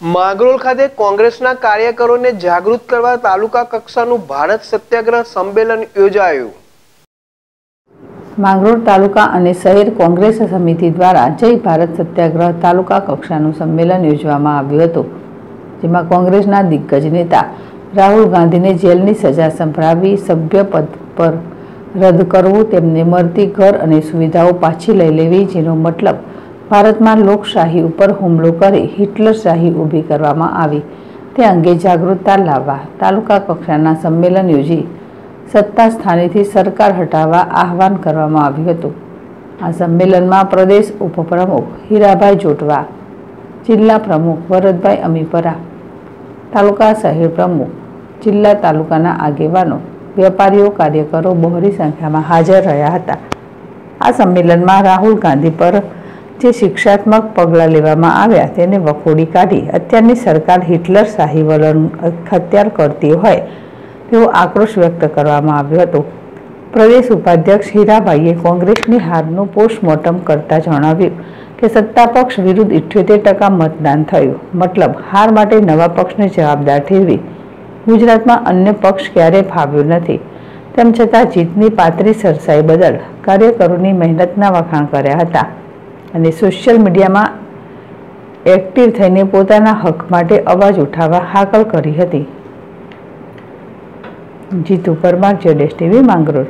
માંગરોળ ખાતે કોંગ્રેસના કાર્યકરોને જાગૃત કરવા તાલુકા કક્ષાનું ભારત સત્યાગ્રહ સંમેલન યોજાયું. માંગરોળ તાલુકા અને શહેર કોંગ્રેસ સમિતિ દ્વારા જય ભારત સત્યાગ્રહ તાલુકા કક્ષાનું સંમેલન યોજવામાં આવ્યું હતું, જેમાં કોંગ્રેસના દિગ્ગજ નેતા રાહુલ ગાંધીને જેલની સજા સંભળાવી સભ્ય પદ પર રદ કરવું, તેમને મળતી ઘર અને સુવિધાઓ પાછી લઈ લેવી, જેનો મતલબ ભારતમાં લોકશાહી ઉપર હુમલો કરી હિટલરશાહી ઊભી કરવામાં આવી. તે અંગે જાગૃતતા લાવવા તાલુકા કક્ષાના સંમેલન યોજી સત્તા સ્થાનેથી સરકાર હટાવવા આહવાન કરવામાં આવ્યું હતું. આ સંમેલનમાં પ્રદેશ ઉપપ્રમુખ હીરાભાઈ જોટવા, જિલ્લા પ્રમુખ વરદભાઈ અમીપરા, તાલુકા શહેર પ્રમુખ, જિલ્લા તાલુકાના આગેવાનો, વેપારીઓ, કાર્યકરો બહોળી સંખ્યામાં હાજર રહ્યા હતા. આ સંમેલનમાં રાહુલ ગાંધી પર જે શિક્ષાત્મક પગલાં લેવામાં આવ્યા તેને વખોડી કાઢી. અત્યારની સરકાર હિટલર શાહી વલણ અખત્યાર કરતી હોય તેવો આક્રોશ વ્યક્ત કરવામાં આવ્યો હતો. પ્રદેશ ઉપાધ્યક્ષ હીરાભાઈએ કોંગ્રેસની હારનું પોસ્ટમોર્ટમ કરતા જણાવ્યું કે સત્તા પક્ષ વિરુદ્ધ ઇઠ્યોતેર ટકા મતદાન થયું. મતલબ હાર માટે નવા પક્ષને જવાબદાર ઠેરવી. ગુજરાતમાં અન્ય પક્ષ ક્યારેય ફાવ્યો નથી. તેમ છતાં જીતની પાતળી સરસાઈ બદલ કાર્યકરોની મહેનતના વખાણ કર્યા હતા. અને સોશિયલ મીડિયામાં એક્ટિવ થઈને પોતાના હક માટે અવાજ ઉઠાવવા હાકલ કરી હતી. જીતુ પરમાર જેડેશ ટીવી, માંગરોળ.